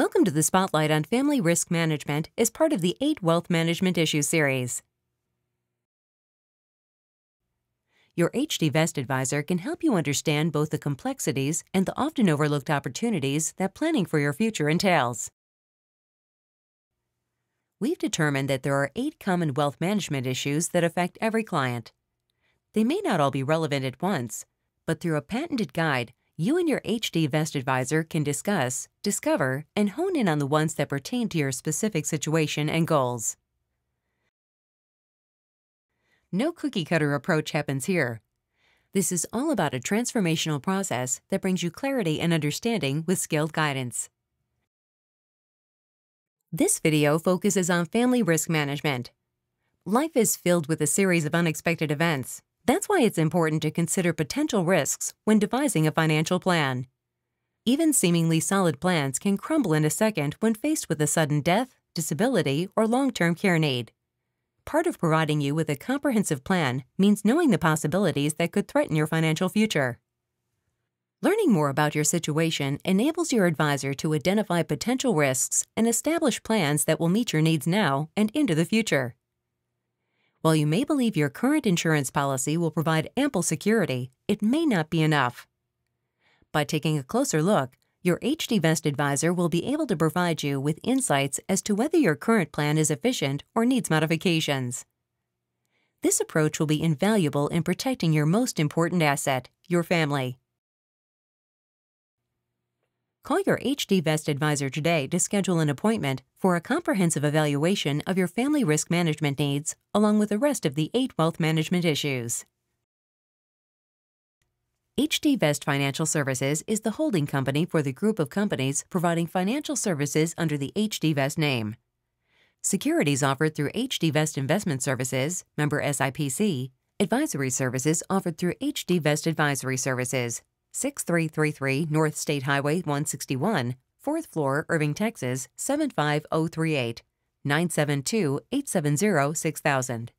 Welcome to the Spotlight on Family Risk Management as part of the 8 Wealth Management Issues series. Your HD Vest advisor can help you understand both the complexities and the often overlooked opportunities that planning for your future entails. We've determined that there are eight common wealth management issues that affect every client. They may not all be relevant at once, but through a patented guide, you and your HD Vest advisor can discuss, discover, and hone in on the ones that pertain to your specific situation and goals. No cookie cutter approach happens here. This is all about a transformational process that brings you clarity and understanding with skilled guidance. This video focuses on family risk management. Life is filled with a series of unexpected events, that's why it's important to consider potential risks when devising a financial plan. Even seemingly solid plans can crumble in a second when faced with a sudden death, disability, or long term care need. Part of providing you with a comprehensive plan means knowing the possibilities that could threaten your financial future. Learning more about your situation enables your advisor to identify potential risks and establish plans that will meet your needs now and into the future. While you may believe your current insurance policy will provide ample security, it may not be enough. By taking a closer look, your HD Vest advisor will be able to provide you with insights as to whether your current plan is efficient or needs modifications. This approach will be invaluable in protecting your most important asset, your family. Call your HD Vest advisor today to schedule an appointment for a comprehensive evaluation of your family risk management needs, along with the rest of the eight wealth management issues. HD Vest Financial Services is the holding company for the group of companies providing financial services under the HD Vest name. Securities offered through HD Vest Investment Services, member SIPC, advisory services offered through HD Vest Advisory Services, 6333 North State Highway 161, 4th floor, Irving, Texas 75038, 972 870 6000.